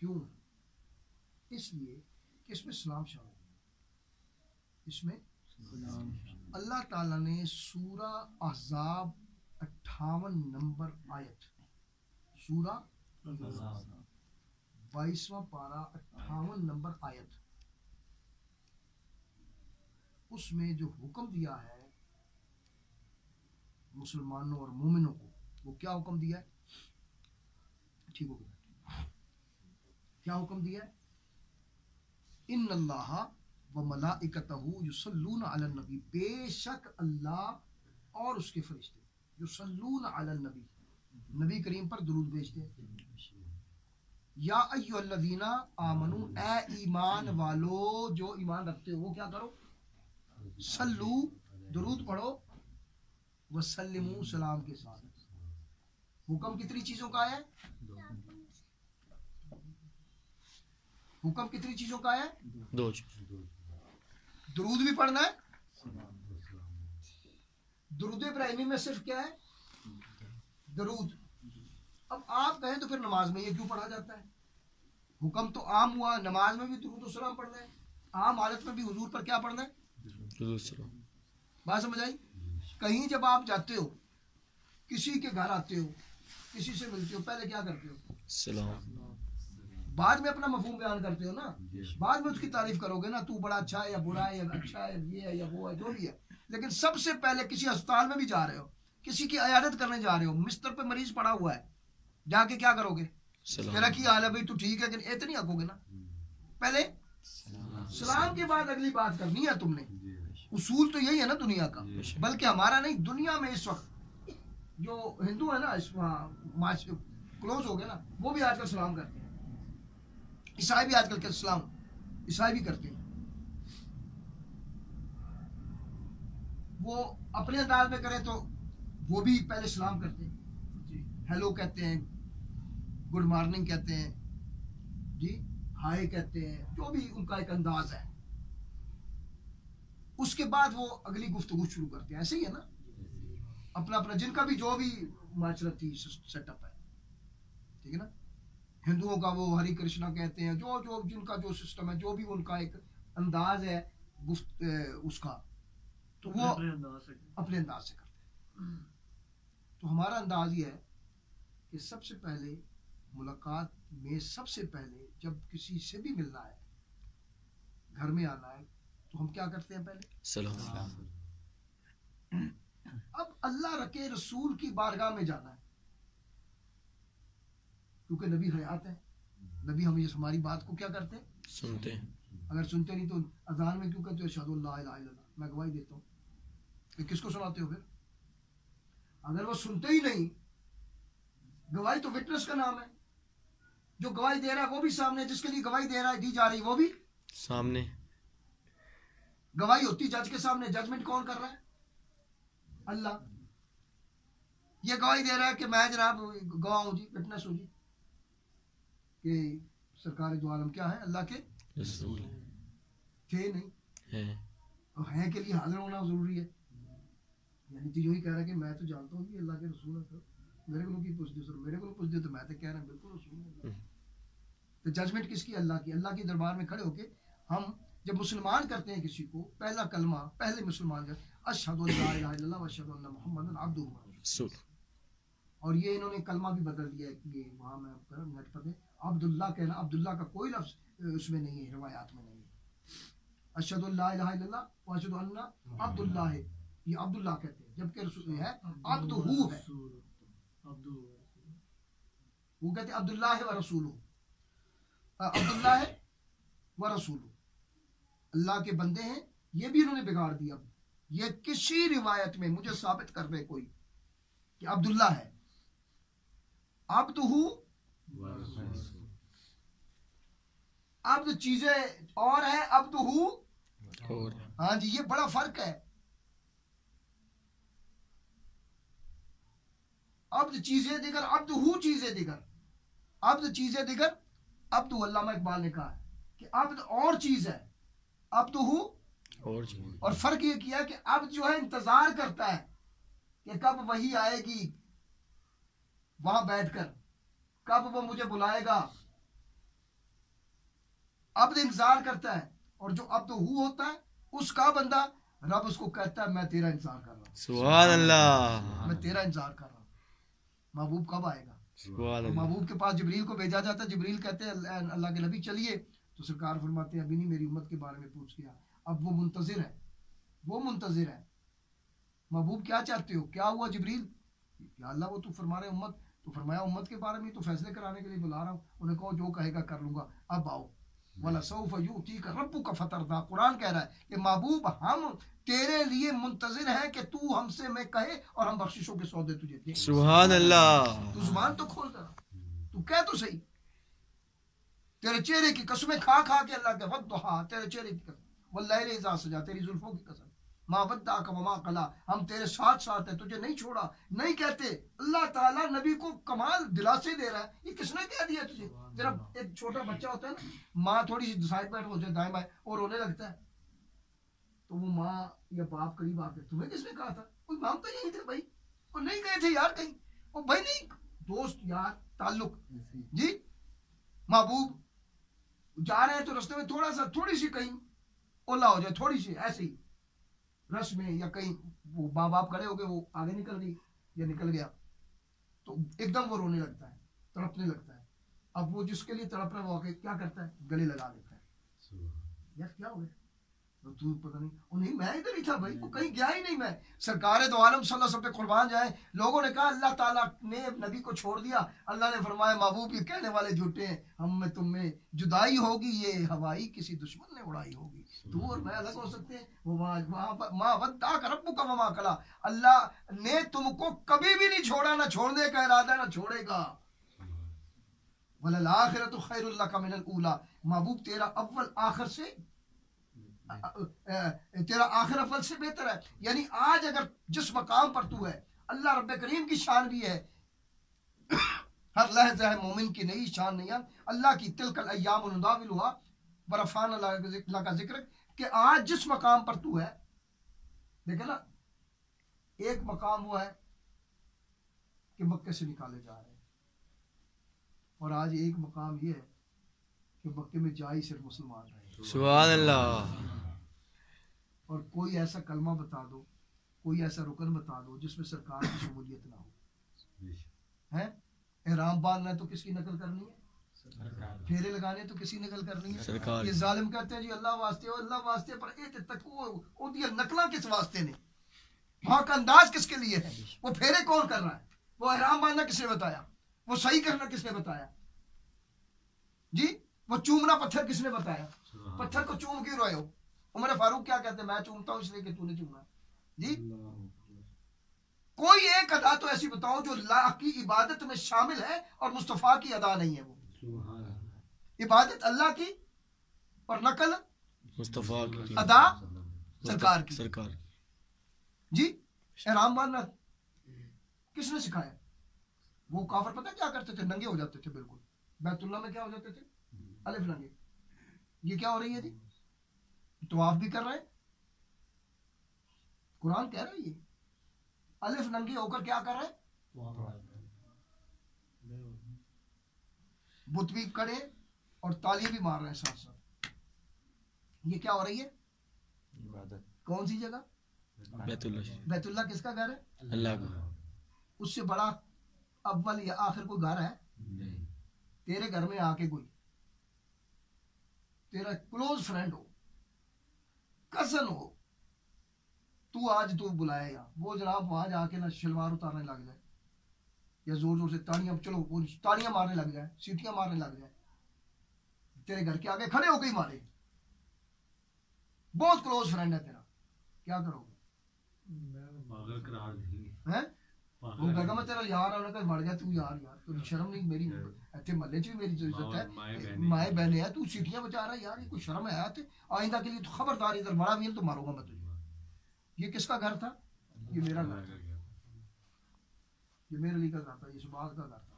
کیوں؟ اس لیے کہ اس میں سلام شامل ہے۔ اس میں اللہ تعالیٰ نے سورہ احزاب اٹھاون نمبر آیت سورہ بائیسواں پارہ اٹھاون نمبر آیت اس میں جو حکم دیا ہے مسلمانوں اور مومنوں کو وہ کیا حکم دیا ہے؟ ٹھیک ہو گیا۔ کیا حکم دیا ہے؟ ان اللہ و ملائکتہ یصلون علی النبی، بے شک اللہ اور اس کے فرشتے یصلون علی النبی۔ نبی کریم پر درود بھیجتے ہیں۔ یا ایو الذین آمنو، اے ایمان والو، جو ایمان رکھتے ہو، کیا کرو؟ سلو درود پڑھو، وسلمو، سلام کے ساتھ۔ حکم کتنی چیزوں کا ہے؟ حکم کتنی چیزوں کا ہے؟ دو درود بھی پڑھنا ہے۔ درود ابراہیمی میں صرف کیا ہے؟ درود۔ اب آپ کہیں تو پھر نماز میں یہ کیوں پڑھا جاتا ہے؟ حکم تو عام ہوا نماز میں بھی درود و سلام پڑھنا ہے۔ عام حالت میں بھی حضور پر کیا پڑھنا ہے؟ بات سمجھ آئی؟ کہیں جب آپ جاتے ہو کسی کے گھر آتے ہو کسی سے ملتے ہو پہلے کیا کرتے ہو؟ سلام۔ بعد میں اپنا مفہوم بیان کرتے ہو نا؟ بعد میں اس کی تعریف کرو گے نا تو بڑا اچھا ہے یا برا ہے یا اچھا ہے یہ ہے یا وہ ہے جو بھی ہے۔ لیکن سب سے پہلے کسی اسپتال میں بھی جا رہے ہو کسی کی عیادت کرنے جا رہے ہو مستر پہ مریض پڑا ہوا ہے جا کے کیا کرو گے؟ میرا کی حال ہے بھائی؟ تو ٹھیک ہے نہیں اتنی آکو گے نا۔ پہلے سلام کے بعد اگلی بات کرنی ہے تم نے۔ اصول تو یہی ہے نا دنیا کا۔ بلکہ ہمارا نہیں دنیا میں اس وقت جو ہندو ہے نا اس کلوز ہو گئے نا وہ بھی آج کل سلام کرتے ہیں۔ عیسائی بھی آج کل کے سلام عیسائی بھی کرتے ہیں۔ وہ اپنے انداز میں کرے تو وہ بھی پہلے سلام کرتے ہیں۔ جی۔ ہیلو کہتے ہیں، گڈ مارننگ کہتے ہیں۔ جی ہائے کہتے ہیں، جو بھی ان کا ایک انداز ہے۔ اس کے بعد وہ اگلی گفتگو شروع کرتے ہیں۔ ایسے ہی ہے نا۔ اپنا اپنا، جن کا بھی جو بھی معاشرتی سیٹ اپ ہے۔ ٹھیک ہے نا؟ ہندوؤں کا وہ ہری کرشنا کہتے ہیں جو جو جن کا جو سسٹم ہے جو بھی ان کا ایک انداز ہے گفت اس کا۔ تو وہ اپنے انداز سے۔ کرتے ہیں۔ تو ہمارا انداز یہ ہے کہ سب سے پہلے ملاقات میں سب سے پہلے جب کسی سے بھی ملنا ہے گھر میں آنا ہے تو ہم کیا کرتے ہیں پہلے؟ سلام اب اللہ رکے رسول کی بارگاہ میں جانا ہے۔ کیونکہ نبی حیات ہے نبی ہم یہ ہماری بات کو کیا کرتے ہیں؟ سنتے ہیں۔ اگر سنتے نہیں تو اذان میں کیوں کہتے ہو؟ شہد اللہ الہ الا اللہ۔ میں گواہی دیتا ہوں۔ کہ کس کو سناتے ہو پھر؟ اگر وہ سنتے ہی نہیں گواہی تو وٹنس کا نام ہے۔ جو گواہی دے رہا ہے وہ بھی سامنے جس کے لیے گواہی دے رہا ہے دی جا رہی وہ بھی سامنے۔ گواہی ہوتی جج کے سامنے۔ ججمنٹ کون کر رہا ہے؟ اللہ۔ یہ گواہی دے رہا ہے کہ میں جناب گواہ ہوں جی وٹنس ہوں جی۔ کہ سرکار دو عالم کیا ہے اللہ کے رسول تھے نہیں۔ اور ہیں کے لیے حاضر ہونا ضروری ہے۔ یعنی تو یہی کہہ رہا کہ میں تو جانتا ہوں کہ اللہ کے رسول ہے سر۔ میرے کو کی پوچھ دیو سر میرے کو پوچھ دیو تو میں تو کہہ رہا ہوں بالکل رسول ہے تو ججمنٹ کس کی؟ اللہ کی۔ اللہ کے دربار میں کھڑے ہو کے ہم جب مسلمان کرتے ہیں کسی کو پہلا کلمہ پہلے مسلمان کر اشہد اللہ الہ الا اللہ واشہد ان محمد عبدہ اور یہ انہوں نے کلمہ بھی بدل دیا ہے کہ وہاں میں نیٹ پر عبداللہ کہنا عبداللہ کا کوئی لفظ اس میں نہیں ہے روایات میں نہیں ہے۔ اشہد اللہ الہ الا اللہ واشہد ان عبداللہ ہے۔ یہ عبداللہ کہتے ہیں جبکہ رسول ہے عبد ہو ہے وہ کہتے ہیں عبداللہ و رسول عبداللہ ہے و رسول اللہ کے بندے ہیں یہ بھی انہوں نے بگاڑ دیا۔ یہ کسی روایت میں مجھے ثابت کر دے کوئی کہ عبداللہ ہے۔ عبد ہو عبد چیزیں اور ہیں عبد ہو۔ اور۔ ہاں جی یہ بڑا فرق ہے۔ عبد چیزیں دیگر عبد ہو چیزیں دیگر۔ عبد چیزیں دیگر عبد علامہ اقبال نے کہا ہے کہ عبد اور چیز ہے۔ عبد ہو۔ اور اور فرق یہ کیا کہ اب جو ہے انتظار کرتا ہے کہ کب وہی آئے گی۔ وہاں بیٹھ کر کب وہ مجھے بلائے گا۔ عبد انتظار کرتا ہے اور جو عبد ہو ہوتا ہے اس کا بندہ رب اس کو کہتا ہے میں تیرا انتظار کر رہا ہوں۔ سبحان اللہ۔ میں تیرا انتظار کر رہا ہوں۔ محبوب کب آئے گا؟ سبحان تو اللہ۔ محبوب کے پاس جبریل کو بھیجا جاتا ہے جبریل کہتے ہیں اللہ کے نبی چلیے۔ تو سرکار فرماتے ہیں ابھی نہیں میری امت کے بارے میں پوچھ گیا۔ اب وہ منتظر ہے۔ وہ منتظر ہے۔ محبوب کیا چاہتے ہو؟ کیا ہوا جبریل؟ یا اللہ وہ تو فرما رہے امت تو فرمایا امت کے بارے میں تو فیصلے کرانے کے لیے بلا رہا ہوں۔ انہیں کہو جو کہے گا کر لوں گا۔ اب آؤ۔ والا سوف یوتی کا ربو کا فتر دا قرآن کہہ رہا ہے کہ محبوب ہم تیرے لیے منتظر ہیں کہ تو ہم سے میں کہے اور ہم بخششوں کے سودے تجھے دیں سبحان اللہ۔ تو زبان تو کھول کر تو کہہ تو صحیح۔ تیرے چہرے کی قسمیں کھا کھا کے اللہ کے وقت ہاں تیرے چہرے کی قسم واللہ اذا سجا تیری زلفوں کی قسم۔ ما ودا کا وما قلا. ہم تیرے ساتھ ساتھ ہیں، تجھے نہیں چھوڑا، نہیں کہتے۔ اللہ تعالیٰ نبی کو کمال دلاسے دے رہا ہے۔ یہ کس نے کہہ دیا تجھے؟ تیرا ایک چھوٹا بچہ ہوتا ہے نا، ماں تھوڑی سی سائڈ بیٹھ ہو جائے دائیں بائیں اور رونے لگتا ہے۔ تو وہ ماں یا باپ قریب آ کے، تمہیں کس نے کہا تھا؟ کوئی مام تو یہی تھے بھائی۔ وہ نہیں گئے تھے یار کہیں۔ وہ بھائی نہیں، دوست، یار، تعلق۔ جی محبوب، جا رہے ہیں تو رستے میں تھوڑا سا، تھوڑی سی کہیں۔ اولا ہو جائے، تھوڑی سی، ایسے ہی۔ رس میں یا کہیں وہ ماں باپ کھڑے ہو گئے وہ آگے نکل گئی یا نکل گیا تو ایک دم وہ رونے لگتا ہے تڑپنے لگتا ہے۔ اب وہ جس کے لیے تڑپ رہا ہے وہ آ کے کیا کرتا ہے؟ گلے لگا دیتا ہے۔ یار کیا ہو گیا؟ پتہ نہیں وہ نہیں میں ادھر ہی تھا بھائی وہ کہیں گیا ہی نہیں میں۔ سرکار دو عالم صلی اللہ علیہ وسلم پہ قربان جائے لوگوں نے کہا اللہ تعالیٰ نے نبی کو چھوڑ دیا۔ اللہ نے فرمایا محبوب یہ کہنے والے جھوٹے ہیں ہم میں تم میں جدائی ہوگی یہ ہوائی کسی دشمن نے اڑائی ہوگی۔ تو اور میں الگ ہو سکتے ہیں وہ ماں ودا کا ربو کا وما کلا۔ اللہ نے تم کو کبھی بھی نہیں چھوڑا نہ چھوڑنے کا ارادہ نہ چھوڑے گا۔ وللآخرت خیر اللہ کا من الاولا محبوب تیرا اول آخر سے تیرا آخر اول سے بہتر ہے۔ یعنی آج اگر جس مقام پر تو ہے، اللہ رب کریم کی شان بھی ہے۔ ہر لحظہ ہے مومن کی نئی شان نہیں ہے اللہ کی تلکل ایام نداول ہوا برفان اللہ کا ذکر- کہ آج جس مقام پر تو ہے، دیکھیں نا، ایک مقام وہ ہے کہ مکے سے نکالے جا رہے ہیں۔ اور آج ایک مقام یہ ہے کہ مکے میں جا ہی صرف مسلمان رہے۔ سبحان اللہ۔ اور کوئی ایسا کلمہ بتا دو کوئی ایسا رکن بتا دو جس میں سرکار کی شمولیت نہ ہو۔ ہے احرام باندھنا ہے تو کس کی نقل کرنی ہے؟ پھیرے لگانے تو کسی نقل کرنی ہے؟ یہ ظالم کہتے ہیں جی اللہ واسطے ہو اللہ واسطے پر اے تک وہ دیا نقلہ کس واسطے نے؟ وہاں کا انداز کس کے لیے ہے؟ وہ پھیرے کون کر رہا ہے؟ وہ احرام باندھنا کس نے بتایا؟ وہ صحیح کرنا کس نے بتایا؟ جی وہ چومنا پتھر کس نے بتایا؟ پتھر کو چوم کیوں رہے ہو؟ عمر فاروق کیا کہتے ہیں؟ میں چومتا ہوں اس لیے کہ تو نے چوما جی؟ کوئی ایک ادا تو ایسی بتاؤ جو لا کی عبادت میں شامل ہے اور مصطفیٰ کی ادا نہیں ہے وہ۔ عبادت اللہ کی اور نقل مصطفیٰ کی۔ ادا سرکار کی۔ سرکار جی؟ احرام باندھنا کس نے سکھایا؟ وہ کافر پتہ کیا کرتے تھے؟ ننگے ہو جاتے تھے بالکل۔ بیت اللہ میں کیا ہو جاتے تھے؟ الف ننگے یہ کیا ہو رہی ہے جی؟ طواف بھی کر رہے ہیں؟ قرآن کہہ رہا ہے یہ۔ الف ننگے ہو کر کیا کر رہے ہیں؟ بت بھی کڑے اور تالیاں بھی مار رہے ہیں ساتھ ساتھ۔ یہ کیا ہو رہی ہے؟ کون سی جگہ؟ بیت اللہ۔ بیت اللہ کس کا گھر ہے؟ اللہ کا۔ اس سے بڑا اول یا آخر کوئی گھر ہے؟ تیرے گھر میں آ کے کوئی۔ تیرا کلوز فرینڈ ہو۔ کزن ہو۔ تو آج تو بلائے گا وہ جناب وہاں جا کے نا شلوار اتارنے لگ جائے۔ یا زور زور سے تاڑیاں چلو وہ تاڑیاں مارنے لگ جائے سیٹیاں مارنے لگ جائے۔ تیرے گھر کے آگے کھڑے ہو کے ہی مارے۔ بہت کلوز فرینڈ ہے تیرا۔ کیا کرو گے؟ وہ کہا میں تیرا یار ہے کہ مر گیا تو یار یار تو شرم نہیں میری ایتھے محلے چ بھی میری جو عزت ہے مائے بہنے ہے تو سیٹیاں بچا رہا ہے یار یہ کوئی شرم ہے تے آئندہ کے لیے تو خبردار ادھر بڑا ہے تو ماروں گا میں تجھے یہ کس کا گھر تھا یہ میرا گھر تھا یہ میرے لیے کا گھر تھا یہ سباز کا گھر تھا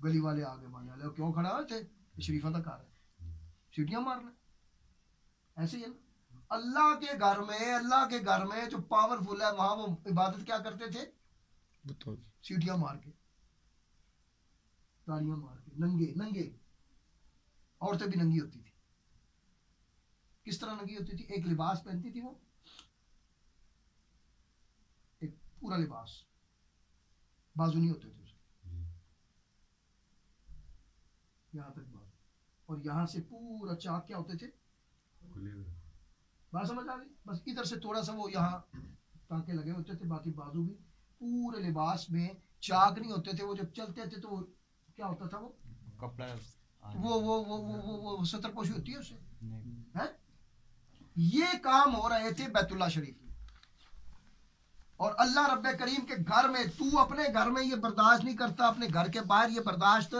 گلی والے آگے مانے والے کیوں کھڑا یہ شریفہ کا گھر ہے سیٹیاں مارنا ایسے ہی ہے نا اللہ کے گھر میں اللہ کے گھر میں جو پاورفل ہے وہاں وہ عبادت کیا کرتے تھے؟ سیٹیاں مار کے تالیاں مار کے ننگے ننگے۔ عورتیں بھی ننگی ہوتی تھی کس طرح ننگی ہوتی تھی؟ ایک لباس پہنتی تھی وہ۔ ایک پورا لباس۔ بازو نہیں ہوتے تھے اس کے۔ یہاں تک بازو۔ اور یہاں سے پورا چاک کیا ہوتے تھے۔ بات سمجھ آ گئی؟ بس ادھر سے تھوڑا سا وہ یہاں ٹانکے لگے ہوتے تھے باقی بازو بھی۔ پورے لباس میں چاک نہیں ہوتے تھے وہ جب چلتے تھے تو کیا ہوتا تھا وہ؟ کپڑا وہ وہ وہ وہ وہ وہ ستر پوشی ہوتی ہے اسے؟ ہیں؟ یہ کام ہو رہے تھے بیت اللہ شریف میں۔ اور اللہ رب کریم کے گھر میں تو اپنے گھر میں یہ برداشت نہیں کرتا اپنے گھر کے باہر یہ برداشت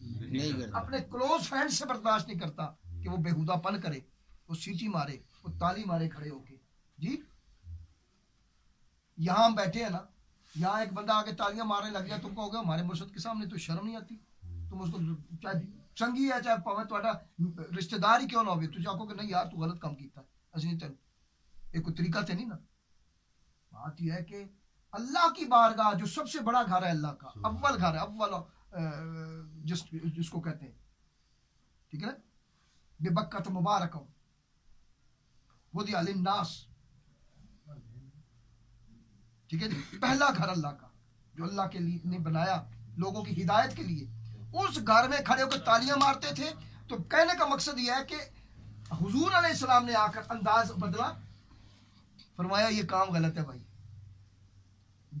نہیں کرتا۔ اپنے کلوز فرینڈ سے برداشت نہیں کرتا کہ وہ بےحودہ پن کرے وہ سیٹی مارے۔ وہ تالی مارے کھڑے ہو کے۔ جی یہاں ہم بیٹھے ہیں نا یہاں ایک بندہ آگے تالیاں مارنے لگ گیا تم کو ہوگا ہمارے مرشد کے سامنے تو شرم نہیں آتی؟ تم اس کو چاہے چنگی ہے چاہے پاوے تہاڈا رشتہ دار ہی کیوں نہ ہوگی تجھے آکو کہ نہیں یار تو غلط کام کیتا ہے۔ اسی نہیں یہ کوئی طریقہ تے نہیں نا؟ بات یہ ہے کہ اللہ کی بارگاہ جو سب سے بڑا گھر ہے اللہ کا اول گھر ہے اول جس جس کو کہتے ہیں۔ ٹھیک ہے بے بکت مبارکم۔ وہ دیا للناس ٹھیک ہے جی؟ پہلا گھر اللہ کا جو اللہ کے لیے نے بنایا لوگوں کی ہدایت کے لیے۔ اس گھر میں کھڑے ہو کے تالیاں مارتے تھے۔ تو کہنے کا مقصد یہ ہے کہ حضور علیہ السلام نے آ کر انداز بدلا۔ فرمایا یہ کام غلط ہے بھائی۔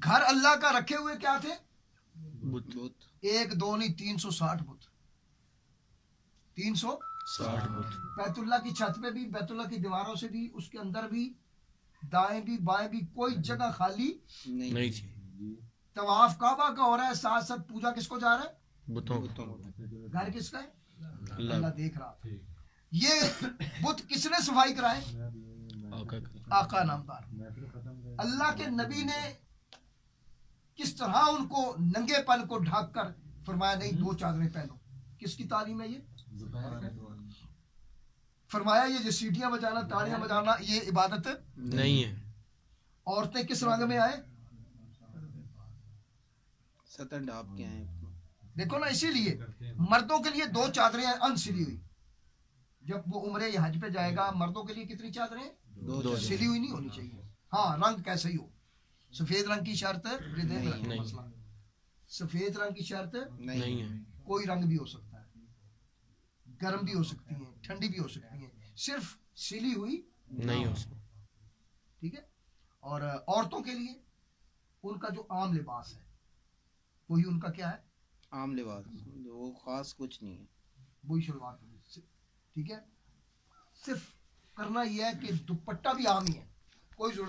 گھر اللہ کا رکھے ہوئے کیا تھے؟ بت۔ ایک دو نہیں تین سو ساٹھ بت۔ تین سو؟ بیت اللہ کی چھت پہ بھی بیت اللہ کی دیواروں سے بھی اس کے اندر بھی دائیں بھی بائیں بھی کوئی جگہ خالی نہیں۔ تھی۔ طواف کعبہ کا ہو رہا ہے ساتھ ساتھ پوجا کس کو جا رہا ہے؟ بتوں گھر کس کا ہے؟ اللہ۔ دیکھ رہا۔ یہ بت کس نے صفائی کرائے آقا نامدار۔ اللہ کے نبی نے کس طرح ان کو ننگے پن کو ڈھک کر فرمایا نہیں دو چادریں پہنو۔ کس کی تعلیم ہے یہ؟ فرمایا یہ جو سیٹیاں بجانا تاڑیاں بجانا یہ عبادت نہیں ہے۔ عورتیں کس رنگ میں آئے ڈاپ کے ہیں دیکھو نا اسی لیے مردوں کے لیے دو چادریں ہیں ان سلی ہوئی۔ جب وہ عمرے یا حج پہ جائے گا مردوں کے لیے کتنی چادریں؟ دو دو سلی ہوئی نہیں ہونی چاہیے۔ ہاں رنگ کیسا ہی ہو۔ سفید رنگ کی شرط سفید رنگ کی شرط نہیں۔ ہے۔ کوئی رنگ بھی ہو سکتا۔ ہے گرم بھی ہو سکتی ہیں ٹھنڈی بھی ہو سکتی ہیں صرف سلی ہوئی نہیں ہو سکتا ٹھیک ہے؟ اور عورتوں کے لیے ان کا جو عام لباس ہے وہی ان کا کیا ہے؟ عام لباس وہ خاص کچھ نہیں ہے۔ وہی شلوار قمیض ٹھیک ہے؟ صرف کرنا یہ ہے کہ دوپٹہ بھی عام ہی ہے کوئی ضرورت